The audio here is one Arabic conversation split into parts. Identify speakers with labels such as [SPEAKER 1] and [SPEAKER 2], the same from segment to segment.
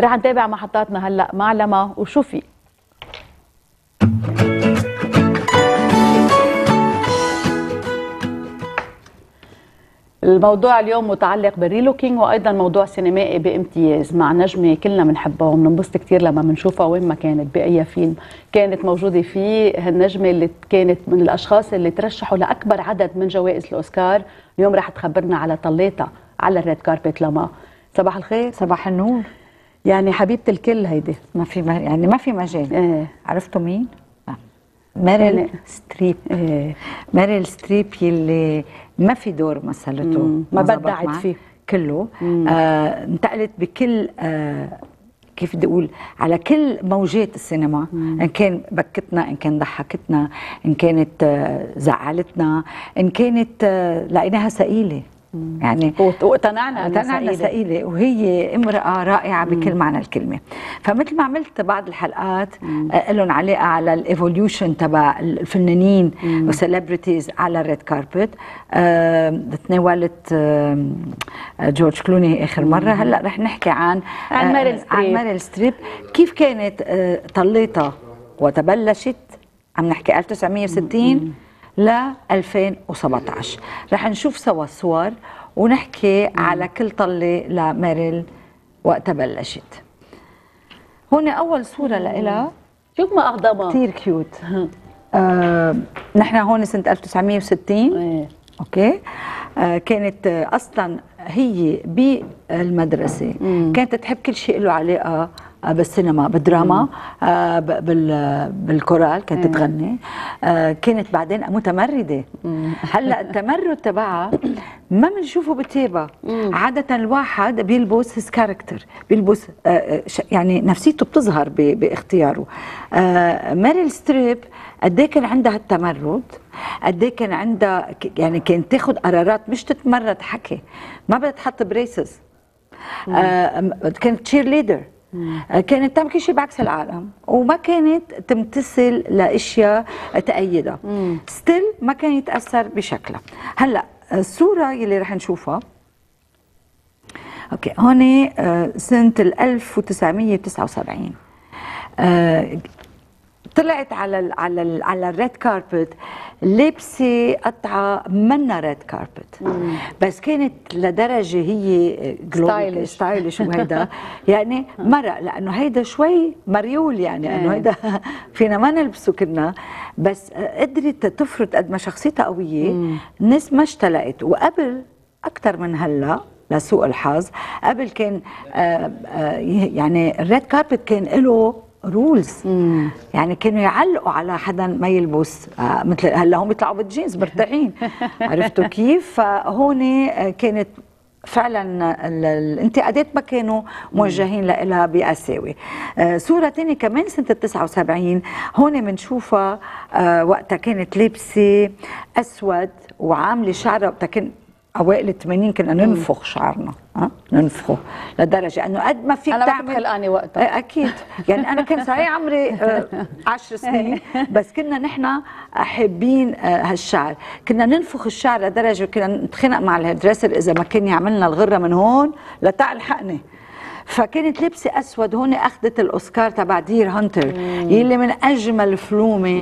[SPEAKER 1] رح نتابع محطاتنا هلا مع لما وشو في الموضوع اليوم متعلق بالريلوكينج وأيضا موضوع سينمائي بامتياز. مع نجمة كلنا بنحبها وبننبسط كثير لما بنشوفها وين ما كانت بأي فيلم كانت موجودة فيه. هالنجمة اللي كانت من الأشخاص اللي ترشحوا لأكبر عدد من جوائز الأوسكار. اليوم رح تخبرنا على طليتها على ال red carpet لما. صباح الخير.
[SPEAKER 2] صباح النور.
[SPEAKER 1] يعني حبيبة الكل هيدي.
[SPEAKER 2] ما في يعني ما في مجال.
[SPEAKER 1] إيه.
[SPEAKER 2] عرفتوا مين؟ ميريل
[SPEAKER 1] يعني-
[SPEAKER 2] ستريب.
[SPEAKER 1] إيه.
[SPEAKER 2] ميريل ستريب يلي ما في دور مثلته.
[SPEAKER 1] مم. ما بدعت. فيه.
[SPEAKER 2] كله.
[SPEAKER 1] مم.
[SPEAKER 2] آه انتقلت بكل آه كيف بدي أقول؟ على كل موجات السينما. إن كان بكتنا إن كان ضحكتنا إن كانت آه زعلتنا إن كانت آه لقيناها ثقيله يعني
[SPEAKER 1] واقتنعنا
[SPEAKER 2] اقتنعنا ثقيله وهي امرأة رائعة بكل معنى الكلمة. فمثل ما عملت بعض الحلقات آه، لهم علاقه على ال evolution تبع الفنانين و celebrities على ال red carpet آه، تناولت جورج كلوني آخر مرة. هلأ رح نحكي عن
[SPEAKER 1] عن
[SPEAKER 2] آه،
[SPEAKER 1] ميريل ستريب.
[SPEAKER 2] عن ميريل ستريب كيف كانت آه، طليتها وتبلشت؟ عم نحكي 1960 ل 2017 رح نشوف سوا صور ونحكي على كل طلة لميريل وقتها بلشت. هون أول صورة لإلها.
[SPEAKER 1] شوف ما أهضمها
[SPEAKER 2] كثير cute آه نحن هون سنة 1960
[SPEAKER 1] إيه.
[SPEAKER 2] okay. آه كانت أصلا هي بالمدرسة. كانت تحب كل شيء له علاقة آه، بالسينما بالدراما آه بالكورال كانت تغني. آه كانت بعدين متمردة. هلأ التمرد تبعها ما بنشوفه بالتياب عادة الواحد بيلبس his character بيلبس آه آه، يعني نفسيته بتظهر باختياره. آه ميريل ستريب قد إيه كان عندها التمرد؟ قد إيه كان عندها يعني كانت تاخذ قرارات مش تمرد حكي. ما بدها تحط braces آه كانت cheerleader آه، كانت تعمل كل شيء بعكس العالم وما كانت تمتثل لأشياء تقيدها style ما كان يتأثر بشكلها. هلأ الصورة يلي رح نشوفها. okay هون آه، سنة ال 1979 آه، طلعت على ال على ال على ال red carpet لابسة قطعة منا red carpet. بس كانت لدرجة هي
[SPEAKER 1] stylish.
[SPEAKER 2] stylish وهيدا يعني مرق لأنه هيدا شوي مريول يعني انه
[SPEAKER 1] إيه.
[SPEAKER 2] هيدا فينا ما نلبسه كنا بس قدرت تفرض قد ما شخصيتها قوية. الناس ما اشتلقت. وقبل أكثر من هلأ لسوء الحظ قبل كان آه آه يعني ال red carpet كان له rules يعني كانوا يعلقوا على حدا ما يلبس. آه مثل هلا هم بيطلعوا بالجينز مرتاحين. عرفتوا كيف؟ فهون آه كانت فعلا ال- الانتقادات ما كانوا موجهين لها بقساوه آه صورة ثانية كمان سنة ال 79 هون بنشوفها آه وقتها كانت لابسة أسود وعاملة شعرها وقتها كان أوائل الثمانين كنا ننفخ شعرنا ها؟ ننفخه لدرجة إنه قد ما فيك
[SPEAKER 1] أنا
[SPEAKER 2] تعمل
[SPEAKER 1] خلقانه وقتها.
[SPEAKER 2] إيه أكيد. يعني أنا كان صحيح عمري آه، عشر سنين بس كنا نحن حابين آه، هالشعر. كنا ننفخ الشعر لدرجة كنا نتخانق مع ال hairdresser إذا ما كان يعملنا الغرة من هون لتعا لحقني فكانت لابسه أسود هون أخذت الأوسكار تبع Deer Hunter يلي من أجمل فلومة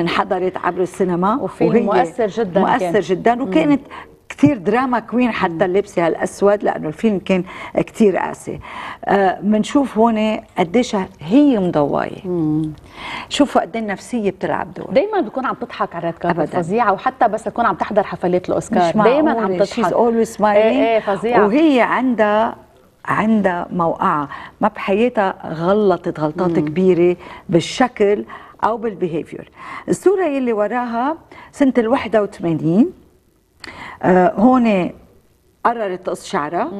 [SPEAKER 2] انحضرت عبر السينما.
[SPEAKER 1] وفيلم مؤثر جداً
[SPEAKER 2] مؤثر
[SPEAKER 1] كان.
[SPEAKER 2] جدا. وكانت كثير drama queen حتى اللبسة هالأسود لأنه الفيلم كان كثير قاسي. بنشوف هون قديش هي مضوايه شوفوا قد إيه النفسية بتلعب دور.
[SPEAKER 1] دايما بتكون عم تضحك على
[SPEAKER 2] أبداً.
[SPEAKER 1] فظيعة وحتى بس تكون عم تحضر حفلات الأوسكار.
[SPEAKER 2] مش
[SPEAKER 1] دايما عم تضحك.
[SPEAKER 2] smiling
[SPEAKER 1] إيه إيه فظيعة.
[SPEAKER 2] وهي عندها عندها موقعة. ما بحياتها غلطت غلطات كبيرة بالشكل أو بال behavior الصورة يلي وراها سنة ال 81 آه هون قررت تقص شعرها.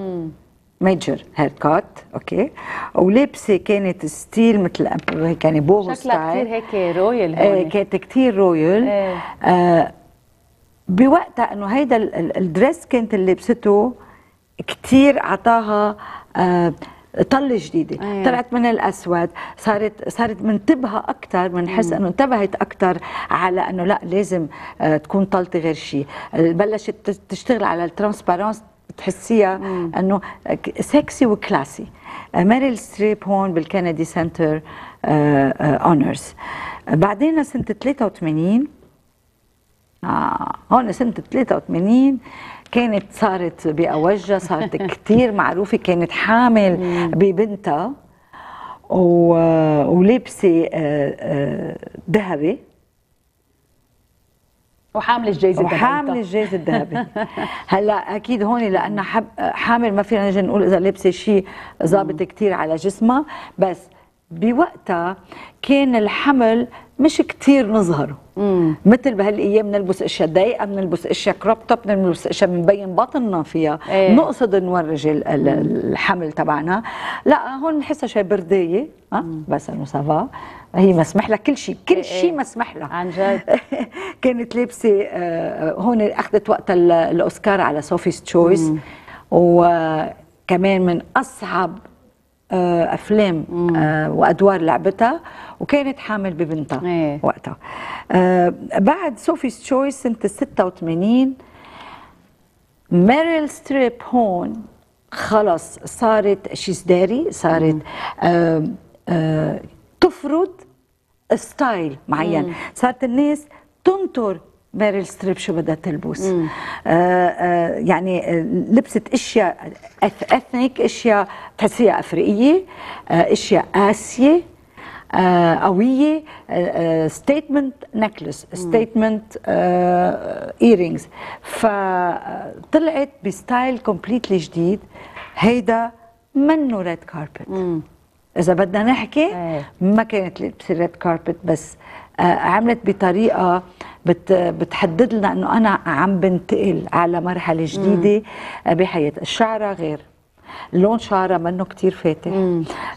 [SPEAKER 2] major haircut okay. ولابسة كانت style مثل هيك يعني boho
[SPEAKER 1] شكلها كثير هيك royal
[SPEAKER 2] آه
[SPEAKER 1] هون.
[SPEAKER 2] كانت كثير royal.
[SPEAKER 1] إيه.
[SPEAKER 2] آه بوقتها إنه هيدا ال- ال- ال dress كانت اللي لبسته كثير عطاها آه طلة جديدة.
[SPEAKER 1] أيه.
[SPEAKER 2] طلعت من الأسود صارت صارت منتبهة أكثر بنحس أنه انتبهت أكثر على أنه لا لازم آه تكون طلتي غير شيء بلشت تشتغل على ال transparence بتحسيها إنه sexy و classy ماريل ستريب هون بال Kennedy Center Honors بعدين سنه 83 آه هون سنه 83 كانت صارت بأوجها صارت كتير معروفة كانت حامل ببنتها ولابسة آه، آه، ذهبي.
[SPEAKER 1] وحاملة الجايزة
[SPEAKER 2] وحامل
[SPEAKER 1] تبعتها.
[SPEAKER 2] الجاز الذهبي. هلا أكيد هون لانها حامل ما فينا نجي نقول إذا لابسة شيء ظابط كتير على جسمها بس بوقتها كان الحمل مش كتير نظهره. مثل بهالأيام نلبس أشياء ضيقة بنلبس أشياء crop top بنلبس أشياء بنبين بطننا فيها
[SPEAKER 1] إيه.
[SPEAKER 2] نقصد نورج ال- ال- الحمل تبعنا. لا هون نحسها شوي برداية. ها؟ بس إنه ça va هي مسمح لها كل شيء كل
[SPEAKER 1] إيه.
[SPEAKER 2] شيء مسمح لها.
[SPEAKER 1] عن جد.
[SPEAKER 2] كانت لابسة آه، هون أخذت وقتها ال- الأوسكار على Sophie's Choice وكمان من أصعب أفلام آه، وأدوار لعبتها وكانت حامل ببنتها
[SPEAKER 1] إيه.
[SPEAKER 2] وقتها. آه، بعد Sophie's Choice سنة 86 ميريل ستريب هون خلص صارت she's daring صارت آه آه تفرض style معين. صارت الناس تنطر ميريل ستريب شو بدها تلبس. آه آه يعني آه، لبست أشياء ethnic أشياء تحسيها أفريقية أشياء آسية آه قوية statement necklace statement earrings فطلعت ب style completely جديد. هيدا منه red carpet إذا بدنا نحكي
[SPEAKER 1] إيه.
[SPEAKER 2] ما كانت لابسه red carpet بس عملت بطريقة بت بتحدد لنا إنه أنا عم بنتقل على مرحلة جديدة آه بحياتي شعرها غير. لون شعرها منه كتير فاتح.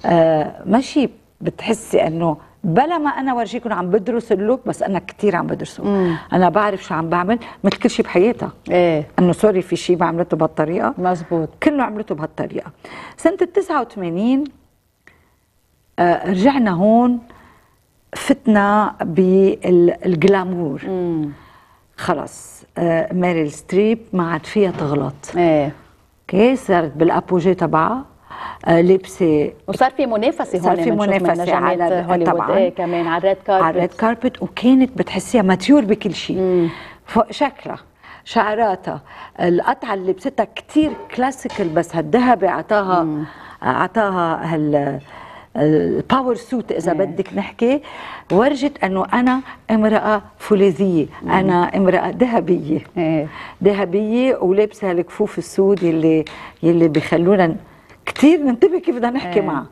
[SPEAKER 2] آه ماشي. بتحسي إنه بلا ما أنا ورجيكم عم بدرس ال look بس أنا كتير عم بدرسه أنا بعرف شو عم بعمل مثل كل شيء بحياتها.
[SPEAKER 1] إيه.
[SPEAKER 2] إنه sorry في شيء ما عملته بهالطريقة.
[SPEAKER 1] مزبوط.
[SPEAKER 2] كله عملته بهالطريقة. سنة ال 89 آه رجعنا هون. فتنا بال glamour. خلص آه ميريل ستريب ما عاد فيها تغلط.
[SPEAKER 1] إيه.
[SPEAKER 2] okay صارت بال apogée تبعها. آه لابسه
[SPEAKER 1] وصار في منافسة
[SPEAKER 2] صار
[SPEAKER 1] هون
[SPEAKER 2] في
[SPEAKER 1] بنشوف من
[SPEAKER 2] منافسة
[SPEAKER 1] نجمات
[SPEAKER 2] على-
[SPEAKER 1] هوليوود
[SPEAKER 2] طبعاً.
[SPEAKER 1] إيه كمان على ال red carpet
[SPEAKER 2] على ال red carpet وكانت بتحسيها mature بكل شيء. شكلها شعراتها. القطعة اللي لبستها كتير classical بس هالذهبي عطاها عطاها هال ال power suit إذا
[SPEAKER 1] إيه.
[SPEAKER 2] بدك نحكي ورجت أنه أنا امرأة فولاذية أنا امرأة ذهبية.
[SPEAKER 1] إيه.
[SPEAKER 2] ذهبية ولابسة الكفوف السود يلي يلي بخلونا كثير ننتبه كيف بدنا نحكي
[SPEAKER 1] إيه.
[SPEAKER 2] معها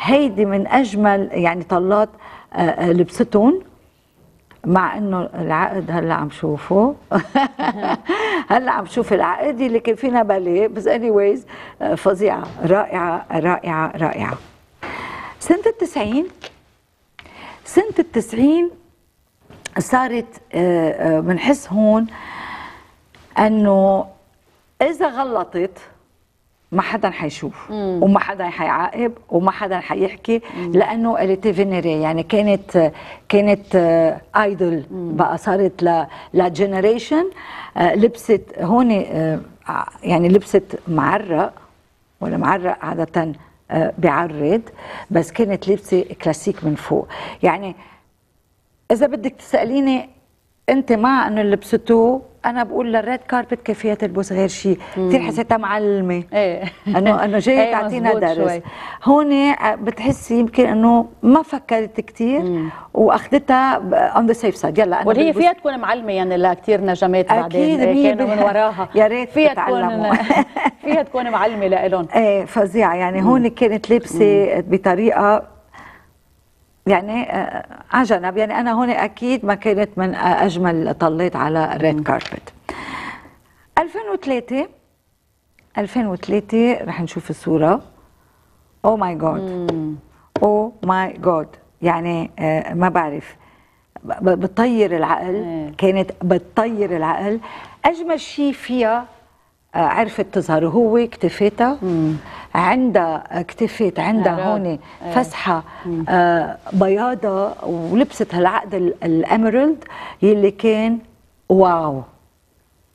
[SPEAKER 2] هيدي من أجمل يعني طلات آه، آه، لبستهم. مع إنه العقد هلأ عم شوفه. هلأ عم شوف العقد اللي كان فينا باليه. بس اني ويز فظيعة رائعة رائعة رائعة. سنة التسعين سنة التسعين صارت آه، آه، بنحس هون إنه إذا غلطت ما حدا حيشوف وما حدا حيعاقب وما حدا حيحكي لأنه elle était vénérée يعني كانت كانت idol بقى صارت ل generation لبست هون آه، يعني لبست معرق ولا معرق عادة بعرض بس كانت لبسه كلاسيك من فوق. يعني إذا بدك تسأليني أنت مع إنه لبسته أنا بقول لل red carpet كيفية تلبس غير شيء كثير حسيتها معلمه
[SPEAKER 1] إيه.
[SPEAKER 2] انه أنه جاي
[SPEAKER 1] إيه،
[SPEAKER 2] تعطينا درس.
[SPEAKER 1] شوي.
[SPEAKER 2] هون بتحسي يمكن أنه ما فكرت كثير وأخذتها on the safe side يلا أنا
[SPEAKER 1] وهي فيها تكون معلمة يعني لكثير نجمات بعدين.
[SPEAKER 2] أكيد،
[SPEAKER 1] إيه، كانوا من. وراها.
[SPEAKER 2] يا ريت
[SPEAKER 1] فيها تكون. فيها تكون معلمة لإلهم.
[SPEAKER 2] إيه فظيعة. يعني هون كانت لابسة بطريقة يعني آه، على جنب. يعني أنا هون أكيد ما كانت من آه، أجمل طليت على ال red carpet 2003 2003 رح نشوف الصورة. oh my God oh my God يعني آه، ما بعرف. بتطير العقل.
[SPEAKER 1] إيه.
[SPEAKER 2] كانت بتطير العقل. أجمل شيء فيها آه، عرفت تظهر هو كتفاتها عندها كتفات عندها. هون
[SPEAKER 1] إيه.
[SPEAKER 2] فسحة آه بياضة ولبست هالعقد ال- ال emerald يلي كان wow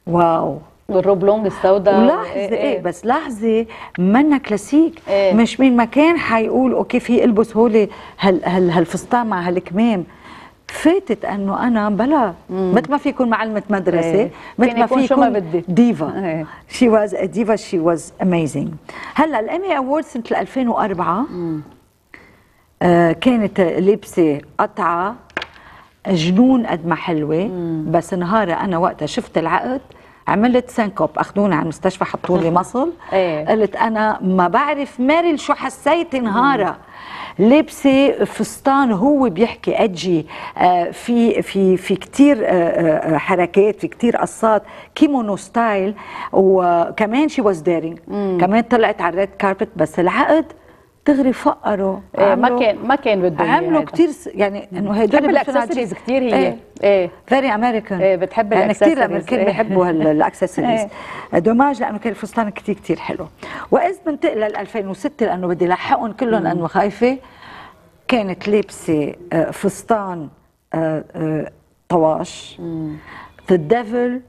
[SPEAKER 2] wow
[SPEAKER 1] وال robe longue السوداء
[SPEAKER 2] ولاحظي
[SPEAKER 1] إيه،
[SPEAKER 2] إيه,
[SPEAKER 1] إيه.
[SPEAKER 2] بس لاحظي منا كلاسيك
[SPEAKER 1] إيه.
[SPEAKER 2] مش مين ما كان حيقول okay في ألبس هولي هال هال هالفستان مع هالكمام فاتت أنه أنا بلا مثل ما في يكون معلمه مدرسة
[SPEAKER 1] إيه.
[SPEAKER 2] مثل ما في يكون. diva.
[SPEAKER 1] She
[SPEAKER 2] was diva she was amazing هلأ ال Emmy Award سنة 2004 آه كانت لابسه قطعة جنون قد ما حلوة. بس نهار أنا وقتها شفت العقد عملت syncope أخذوني على المستشفى حطوا لي مصل.
[SPEAKER 1] إيه.
[SPEAKER 2] قلت أنا ما بعرف ماريل شو حسيت نهارها لابسه فستان هو بيحكي أجي آه في في في كثير آه آه حركات في كثير قصات kimono style وكمان she was daring كمان طلعت على ال red carpet بس العقد دغري فقروا
[SPEAKER 1] إيه ما كان ما كان بده
[SPEAKER 2] عملوا. كثير يعني إنه هدول
[SPEAKER 1] بتحب الأكسسوارز كثير هي. إيه.
[SPEAKER 2] very American
[SPEAKER 1] إيه، بتحب
[SPEAKER 2] يعني كثير الامريكان
[SPEAKER 1] إيه.
[SPEAKER 2] بيحبوا هال accessories dommage لأنه كان الفستان كثير كثير حلو. وإذ بنتقل لل 2006 لأنه بدي لحقهم كلهم لأنه خايفة كانت لابسة آه، فستان آه، آه، طواش. devil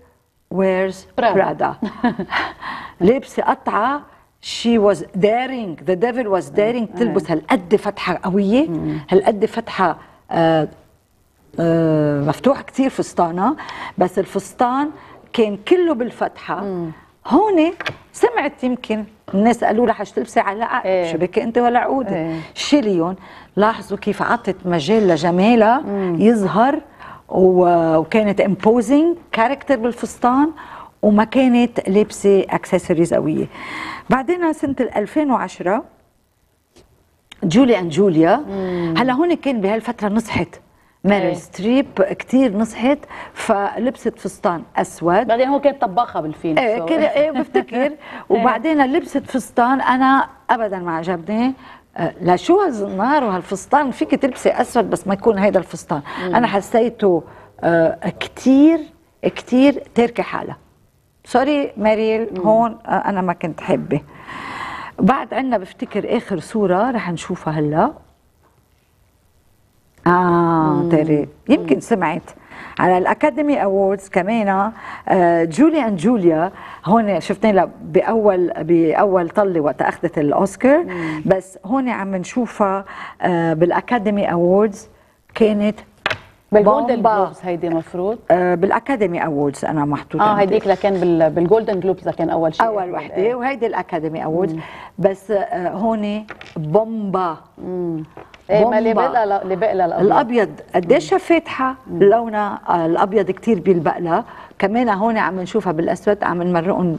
[SPEAKER 2] wears
[SPEAKER 1] Prada.
[SPEAKER 2] Prada. لابسة قطعة she was daring the devil was daring تلبس هالقد فتحة قوية هالقد فتحة آه آه، مفتوح كتير فستانة بس الفستان كان كله بالفتحة. هون سمعت يمكن الناس قالوا لها حتلبسي علقة
[SPEAKER 1] إيه.
[SPEAKER 2] شو بك أنت ولا عقدة
[SPEAKER 1] إيه.
[SPEAKER 2] شيليون لاحظوا كيف عطت مجال لجمالها يظهر وكانت imposing character بالفستان وما كانت لابسة اكسسوارز قوية. بعدين سنة 2010 Julie and Julia هلا هون كان بهالفترة نصحت.
[SPEAKER 1] إيه.
[SPEAKER 2] ميريل ستريب كثير نصحت فلبست فستان أسود.
[SPEAKER 1] بعدين هو كان طباخة بالفيلم إيه
[SPEAKER 2] كده إيه بفتكر. وبعدين لبست فستان أنا ابدا ما عجبني. آه، لشو هالزنار وهالفستان فيك تلبسي أسود بس ما يكون هيدا الفستان. أنا حسيته آه كتير كتير تاركه حالها sorry ماريل هون آه أنا ما كنت حابه بعد عنا بفتكر آخر صورة رح نشوفها هلأ. آه ترى يمكن سمعت. على ال Academy Awards كمان آه Julie and Julia. هون شفنا لها بأول بأول طلة وقت أخذت الأوسكار. بس هون عم نشوفها آه بال Academy Awards. كانت
[SPEAKER 1] بال
[SPEAKER 2] Golden.
[SPEAKER 1] Globes هيدي مفروض؟
[SPEAKER 2] آه بال Academy Awards أنا
[SPEAKER 1] محطوطة
[SPEAKER 2] آه.
[SPEAKER 1] هيديك لكان بال... بال Golden Globes لكان أول شيء.
[SPEAKER 2] أول وحدة وهيدي ال Academy Awards بس آه هون بومبا.
[SPEAKER 1] إيه ما اللي بقى الابيض
[SPEAKER 2] الأبيض. قديش فاتحة؟ لونها آه، الأبيض كتير بيلبق لها كمان هون عم نشوفها بالأسود عم نمرقهم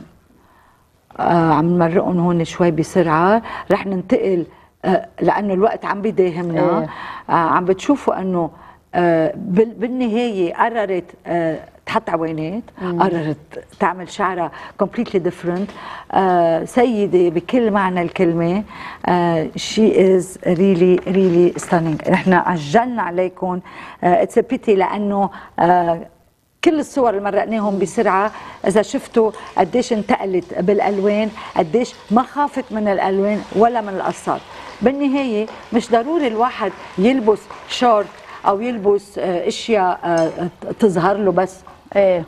[SPEAKER 2] آه عم نمرقهم هون شوي بسرعة. رح ننتقل آه لأنه الوقت عم بيداهمنا.
[SPEAKER 1] إيه.
[SPEAKER 2] آه عم بتشوفوا إنه بالنهاية قررت آه تحط عوينات قررت تعمل شعرها completely different سيدة بكل معنى الكلمة she is really really stunning نحن عجلنا عليكم. it's pity لأنه آه كل الصور اللي مرقناهم بسرعة. إذا شفتوا قديش انتقلت بالألوان قديش ما خافت من الألوان ولا من القصات بالنهاية مش ضروري الواحد يلبس شورت أو يلبس آه، اشياء آه، تظهر له بس.
[SPEAKER 1] إيه.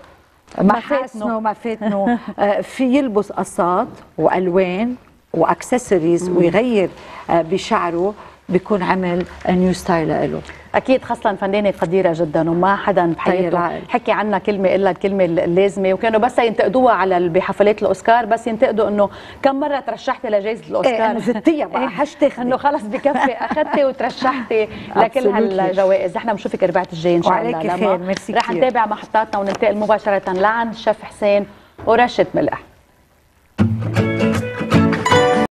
[SPEAKER 2] محاسنه مفاتنه آه، في يلبس قصات وألوان وأكسسوارز ويغير بشعره. بيكون عمل new style له
[SPEAKER 1] أكيد خاصة فنانة قديرة جدا وما حدا بحياته. حكي عنها كلمة إلا الكلمة اللازمة وكانوا بس ينتقدوها على بحفلات الأوسكار بس ينتقدوا إنه كم مرة ترشحتي لجائزة الأوسكار
[SPEAKER 2] إيه، إنه زدتيها بقى،
[SPEAKER 1] إيه،
[SPEAKER 2] حشتاخدي.
[SPEAKER 1] إنه خلص بكفي أخذتي وترشحتي لكل. هالجوائز نحن بنشوفك ربعة الجاي إن شاء الله
[SPEAKER 2] وعليكي
[SPEAKER 1] لما
[SPEAKER 2] خير، ميرسي
[SPEAKER 1] رح. نتابع محطاتنا وننتقل مباشرة لعند الشيف حسين ورشة ملح